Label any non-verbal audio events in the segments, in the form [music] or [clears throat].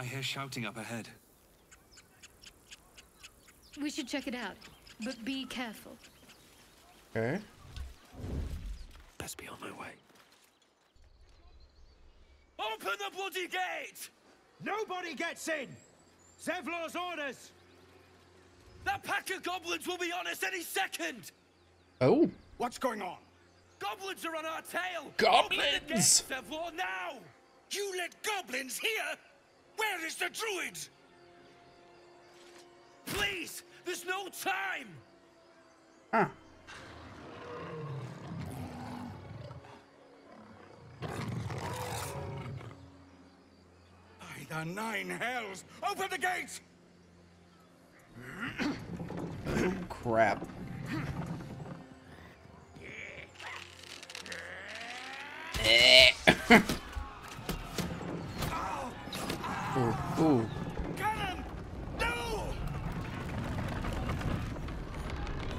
I hear shouting up ahead. We should check it out, but be careful. Okay. Best be on my way. Open the bloody gate! Nobody gets in! Zevlor's orders! That pack of goblins will be on us any second! Oh. What's going on? Goblins are on our tail! Goblins! Open the gate, Zevlor, now! You let goblins here? Where is the druid? Please! There's no time! Huh. By the nine hells! Open the gate! Crap. [laughs] ooh. Cannon! No!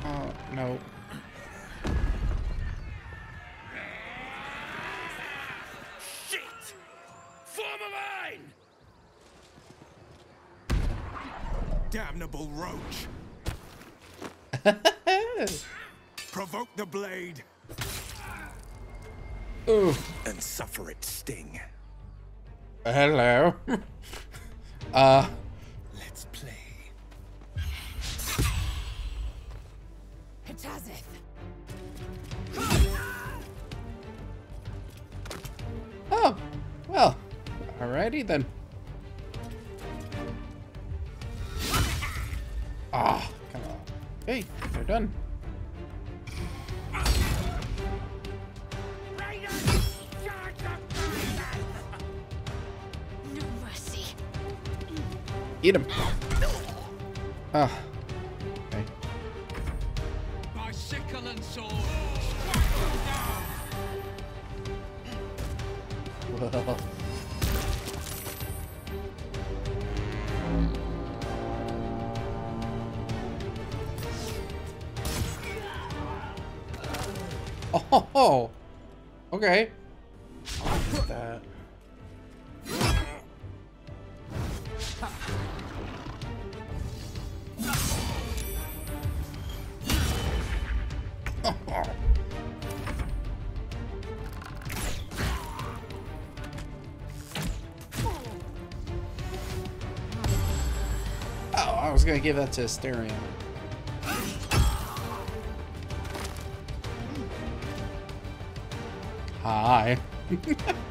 Oh, no. Shit! Form a line! Damnable roach! [laughs] Provoke the blade Ooh. and suffer its sting. Hello. [laughs] uh, Let's play. Hatazeth. oh, well, alrighty then. Ah, come on. Hey, they're done. Eat him. Ah. Okay. My sickle and sword! Well. Oh, okay. Was gonna give that to Astarion. Hi. [laughs]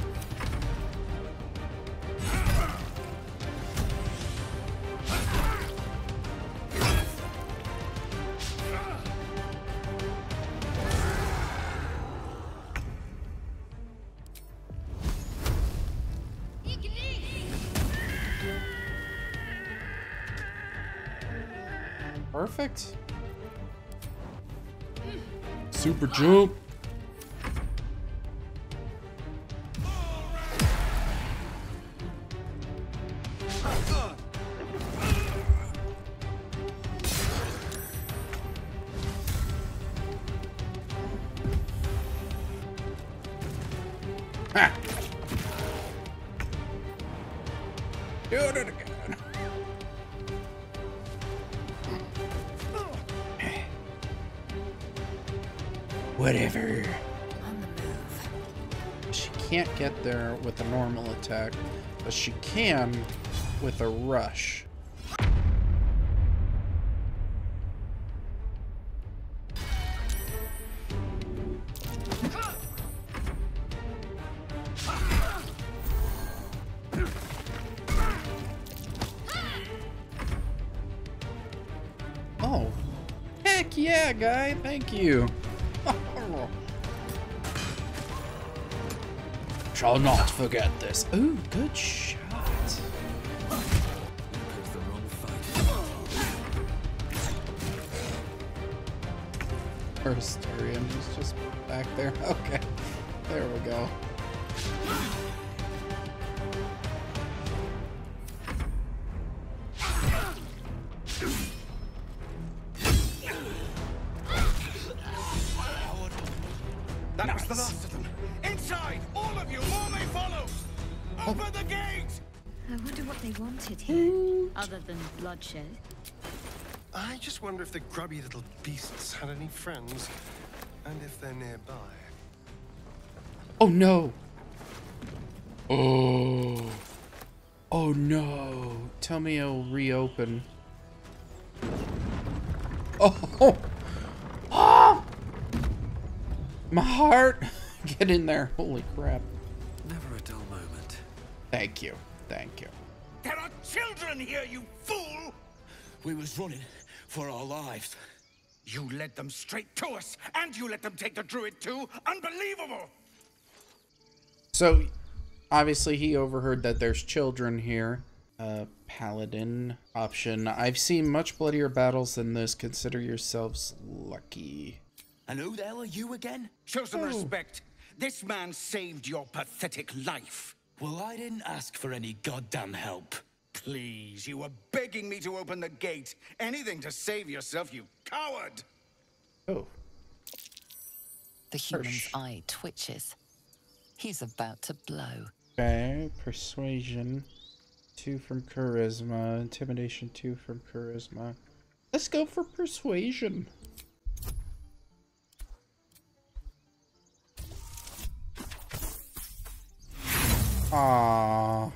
Perfect. Super jump. Whatever. On the move. She can't get there with a normal attack, but she can with a rush. Oh, heck yeah, guy! Thank you. Shall not forget this. Ooh, good shot. Or Astarion is just back there. [laughs] Okay, there we go. Bloodshed. I just wonder if the grubby little beasts had any friends, and if they're nearby. Oh no. Oh. Oh no. Tell me it'll reopen. Oh. Oh. [laughs] My heart. [laughs] Get in there. Holy crap. Never a dull moment. Thank you. Thank you. Children here, you fool! We was running for our lives. You led them straight to us, and you let them take the druid too? Unbelievable! So, obviously, he overheard that there's children here. Uh, paladin option. I've seen much bloodier battles than this. Consider yourselves lucky. And who the hell are you again? Show some Oh. respect. This man saved your pathetic life. Well, I didn't ask for any goddamn help. Please, you were begging me to open the gate. Anything to save yourself, you coward! Oh. The human's Harsh. eye twitches. He's about to blow. Okay. Persuasion. Two from charisma. Intimidation. Two from charisma. Let's go for persuasion. Aww.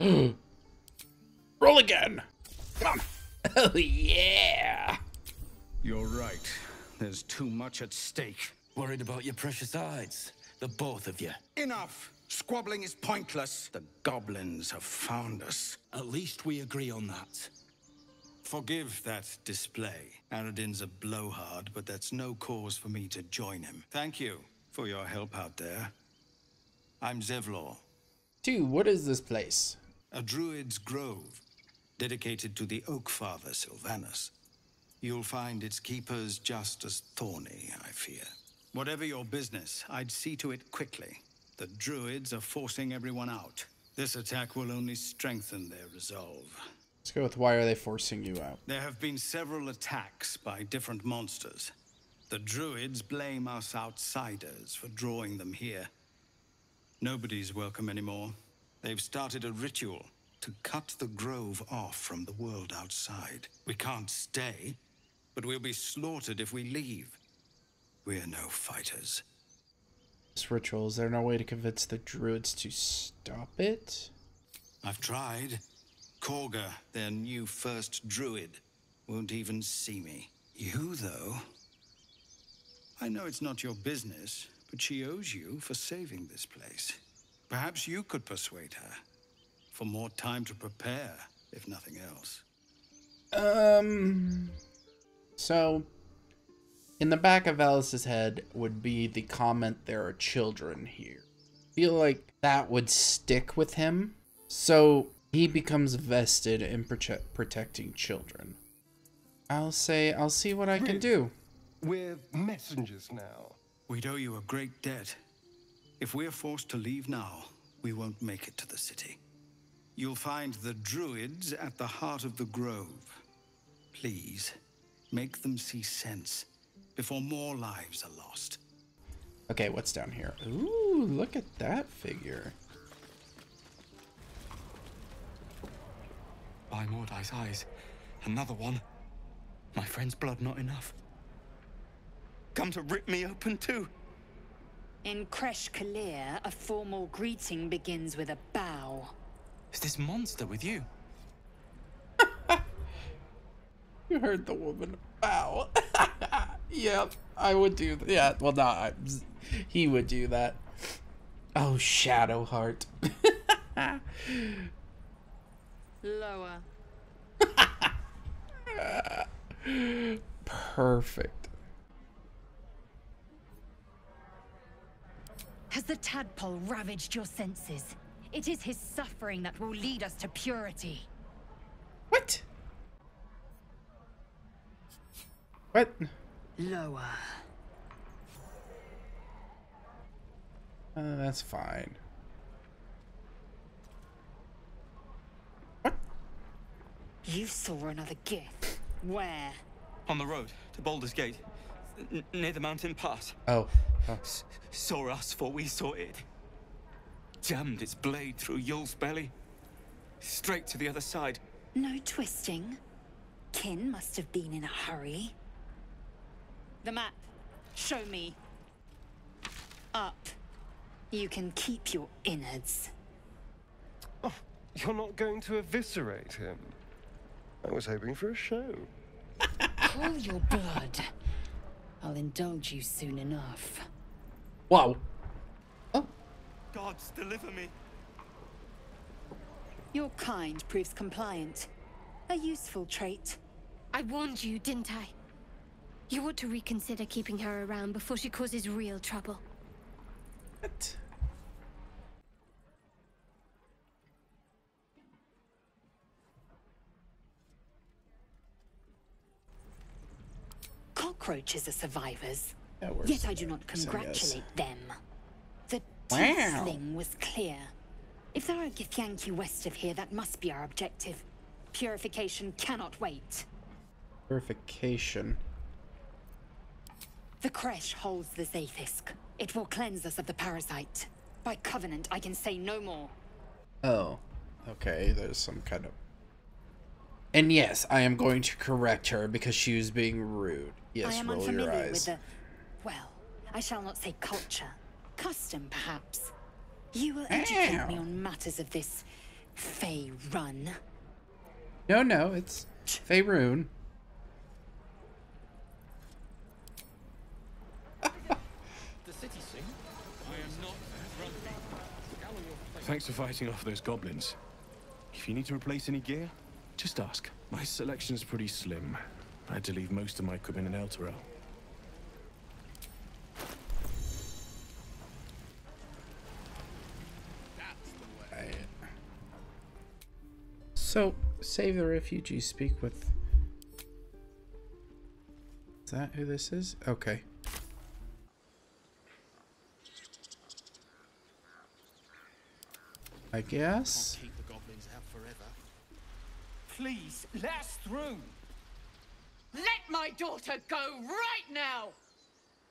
[clears throat] Roll again. Come [laughs] on. Oh yeah. You're right. There's too much at stake. Worried about your precious eyes. The both of you. Enough! Squabbling is pointless. The goblins have found us. At least we agree on that. Forgive that display. Aradin's a blowhard, but that's no cause for me to join him. Thank you for your help out there. I'm Zevlor, Two. What is this place? a druid's grove dedicated to the Oak Father Silvanus. You'll find its keepers just as thorny, I fear. Whatever your business, I'd see to it quickly. The druids are forcing everyone out. This attack will only strengthen their resolve. Let's go with why are they forcing you out? There have been several attacks by different monsters. The druids blame us outsiders for drawing them here. Nobody's welcome anymore. They've started a ritual to cut the grove off from the world outside. We can't stay, but we'll be slaughtered if we leave. We're no fighters. This ritual. Is there no way to convince the druids to stop it? I've tried. Kagha, their new first druid, won't even see me. You, though. I know it's not your business, but she owes you for saving this place. Perhaps you could persuade her. For more time to prepare, if nothing else. Um. So, in the back of Alice's head would be the comment, "There are children here." Feel like that would stick with him, so he becomes vested in prote- protecting children. I'll say, I'll see what I can do. We're messengers now. We'd owe you a great debt. If we're forced to leave now, we won't make it to the city. You'll find the druids at the heart of the grove. Please, make them see sense before more lives are lost. Okay, what's down here? Ooh, look at that figure. By Mordai's eyes. Another one. My friend's blood not enough. Come to rip me open too. In Kresh Kalir, a formal greeting begins with a bow. Is this monster with you? [laughs] You heard the woman bow. [laughs] yep, I would do that. Yeah, well, not. he would do that. Oh, Shadowheart. [laughs] Lower. Perfect. Has the tadpole ravaged your senses? It is his suffering that will lead us to purity. What? What? Lower. Uh, that's fine. What? You saw another gith. Where? On the road to Baldur's Gate. Near the mountain pass. Oh. oh. S- saw us for we saw it. Jammed its blade through Yul's belly. Straight to the other side. No twisting. Kin must have been in a hurry. The map. Show me. Up. You can keep your innards. Oh, you're not going to eviscerate him? I was hoping for a show. [laughs] Cool your blood. I'll indulge you soon enough. Wow. Gods, deliver me. Your kind proves compliant. A useful trait. I warned you, didn't I? You ought to reconsider keeping her around before she causes real trouble. What? Cockroaches are survivors. Yeah, Yet I do not survivors, I guess. congratulate them. The Wow. tiefling was clear. If there are Githyanki west of here, that must be our objective. Purification cannot wait. Purification. The Kresh holds the zaith'isk. It will cleanse us of the parasite. By covenant, I can say no more. Oh. Okay, there's some kind of... And yes, I am going to correct her because she was being rude. Yes, I am roll your unfamiliar eyes. with the, well, I shall not say culture, custom perhaps. You will educate me on matters of this Fey run. No, no, it's Faerun. [laughs] Thanks for fighting off those goblins. If you need to replace any gear, just ask. My selection's pretty slim. I had to leave most of my equipment in Elturel. Right. So, save the refugees, speak with... Is that who this is? Okay. I guess. Keep the goblins out forever. Please, let us through. Let my daughter go right now!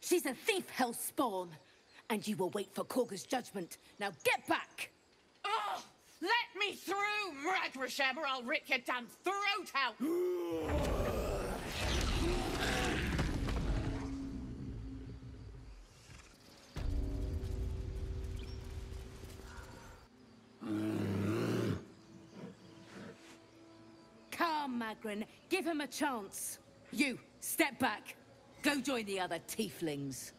She's a thief, Hellspawn. And you will wait for Kagha's judgment. Now get back! Oh, let me through, Mragrasham, or I'll rip your damn throat out! [gasps] Come, Magrin, give him a chance. You, step back. Go join the other tieflings.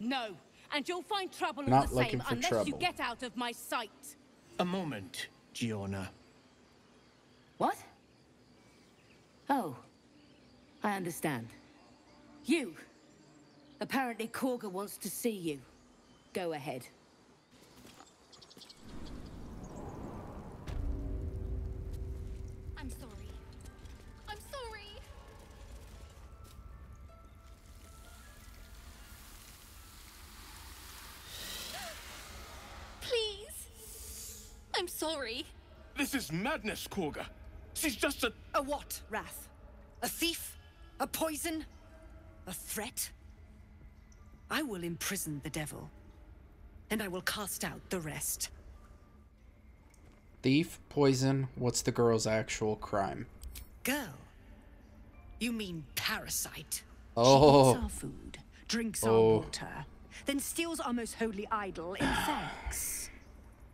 No, and you'll find trouble all Not the looking same for unless you get out of my sight. A moment, Giona. What? Oh, I understand. You. Apparently Kagha wants to see you. Go ahead. Sorry. This is madness, Kagha. She's just a... A what, Rath? A thief? A poison? A threat? I will imprison the devil. And I will cast out the rest. Thief, poison, what's the girl's actual crime? Girl? You mean parasite? Oh. She eats our food, drinks Oh. our water, then steals our most holy idol in [sighs] thanks.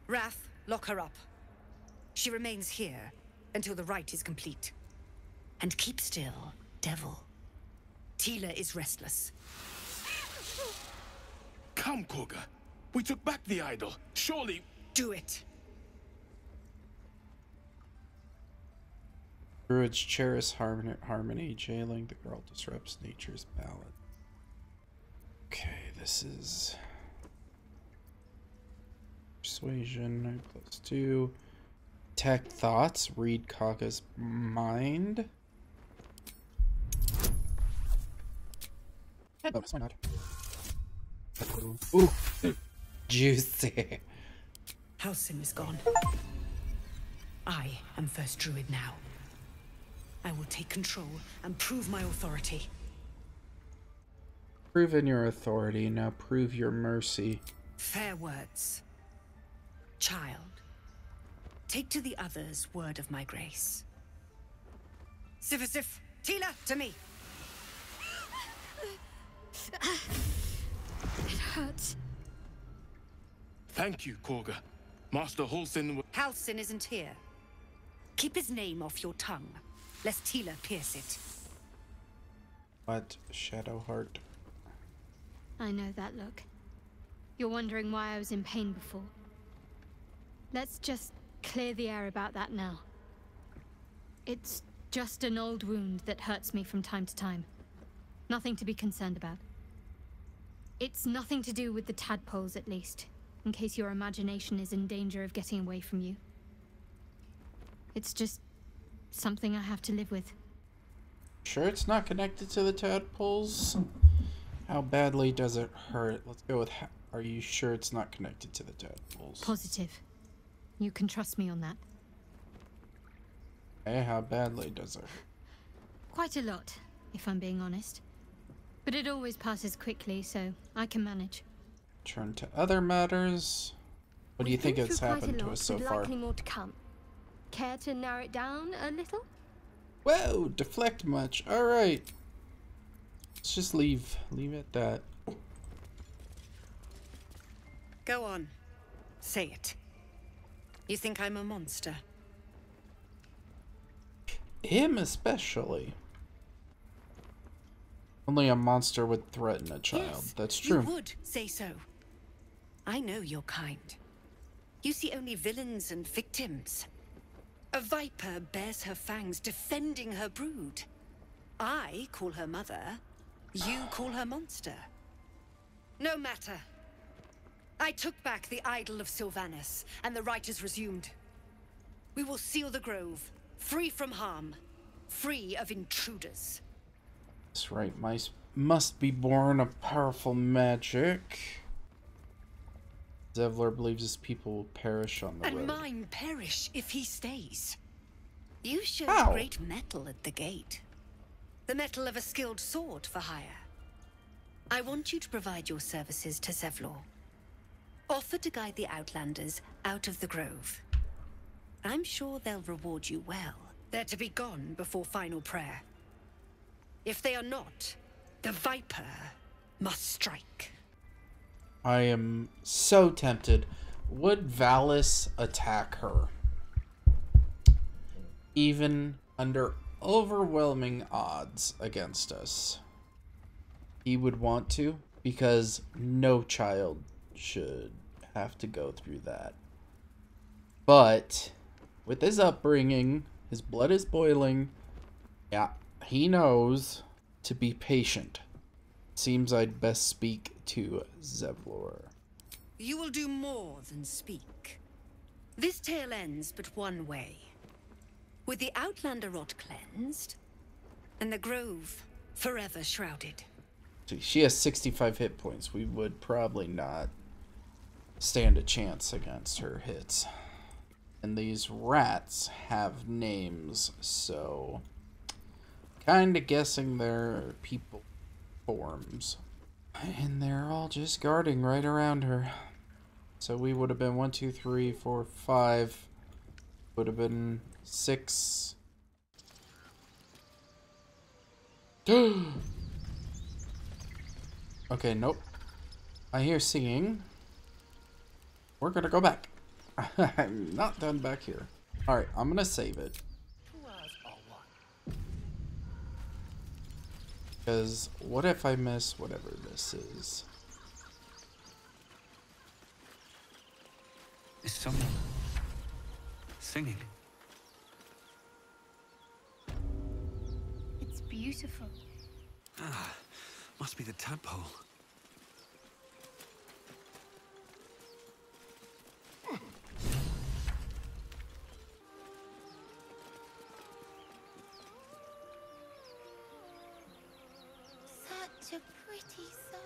Rath, lock her up. She remains here until the rite is complete. And keep still, devil. Tila is restless. Come, Kagha. We took back the idol. Surely... Do it. Druids cherish harmony, harmony, jailing the girl disrupts nature's balance. Okay, this is persuasion plus two. Tech thoughts. Read Kagha's mind. Oh, why not? Ooh, juicy. Halsin is gone. I am first druid now. I will take control and prove my authority. Proven your authority, now prove your mercy. Fair words. Child, take to the others word of my grace. Sifisif, Tila, to me. It hurts. Thank you, Kagha. Master Halsin w- Halsin isn't here. Keep his name off your tongue, lest Tila pierce it. What? Shadowheart. I know that look. You're wondering why I was in pain before. Let's just clear the air about that now. It's just an old wound that hurts me from time to time. Nothing to be concerned about. It's nothing to do with the tadpoles, at least, in case your imagination is in danger of getting away from you. It's just something I have to live with. Sure it's not connected to the tadpoles? How badly does it hurt? Let's go with, ha- are you sure it's not connected to the tadpoles? Positive. You can trust me on that. Hey, how badly does it? [laughs] Quite a lot, if I'm being honest. But it always passes quickly, so I can manage. Turn to other matters. What do you think Been has through quite a happened to lot, us so with far? Likely more to come. Care to narrow it down a little? Whoa, deflect much. Alright. Let's just leave. Leave it at that. Go on. Say it. You think I'm a monster? Him especially. Only a monster would threaten a child. Yes, That's true. You would say so. I know your kind. You see only villains and victims. A viper bears her fangs defending her brood. I call her mother. You call her monster. No matter. I took back the idol of Silvanus, and the rite is resumed. We will seal the grove, free from harm, free of intruders. That's right. Mice must be born of powerful magic. Zevlor believes his people will perish on the And road. mine perish if he stays. You showed How? great mettle at the gate. The mettle of a skilled sword for hire. I want you to provide your services to Zevlor. Offer to guide the Outlanders out of the grove. I'm sure they'll reward you well. They're to be gone before final prayer. If they are not, the Viper must strike. I am so tempted. Would Valas attack her? Even under overwhelming odds against us. He would want to, because no child should have to go through that. But with his upbringing, his blood is boiling. Yeah, he knows to be patient. Seems I'd best speak to Zevlor. You will do more than speak. This tale ends but one way. With the Outlander rot cleansed, and the Grove forever shrouded. See, she has 65 hit points. We would probably not stand a chance against her hits. And these rats have names, so kinda guessing they're people forms. And they're all just guarding right around her. So we would have been one, two, three, four, five. Would have been six. [gasps] okay, nope. I hear singing. We're gonna go back. I'm [laughs] not done back here. Alright, I'm gonna save it. Because what if I miss whatever this is? Is someone singing? It's beautiful. Ah, must be the tadpole. such a pretty song.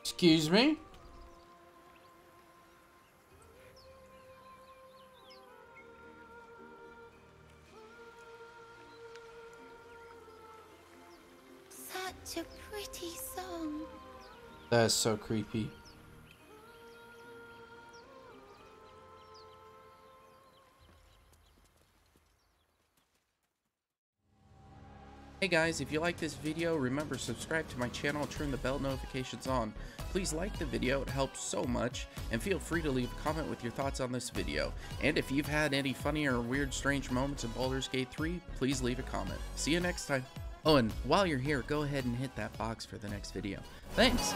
Excuse me? Such a pretty song. That is so creepy. Hey guys, if you like this video, remember subscribe to my channel turn the bell notifications on. Please like the video, it helps so much, and feel free to leave a comment with your thoughts on this video. And if you've had any funny or weird strange moments in Baldur's Gate 3, please leave a comment. See you next time. Oh, and while you're here, go ahead and hit that box for the next video. Thanks!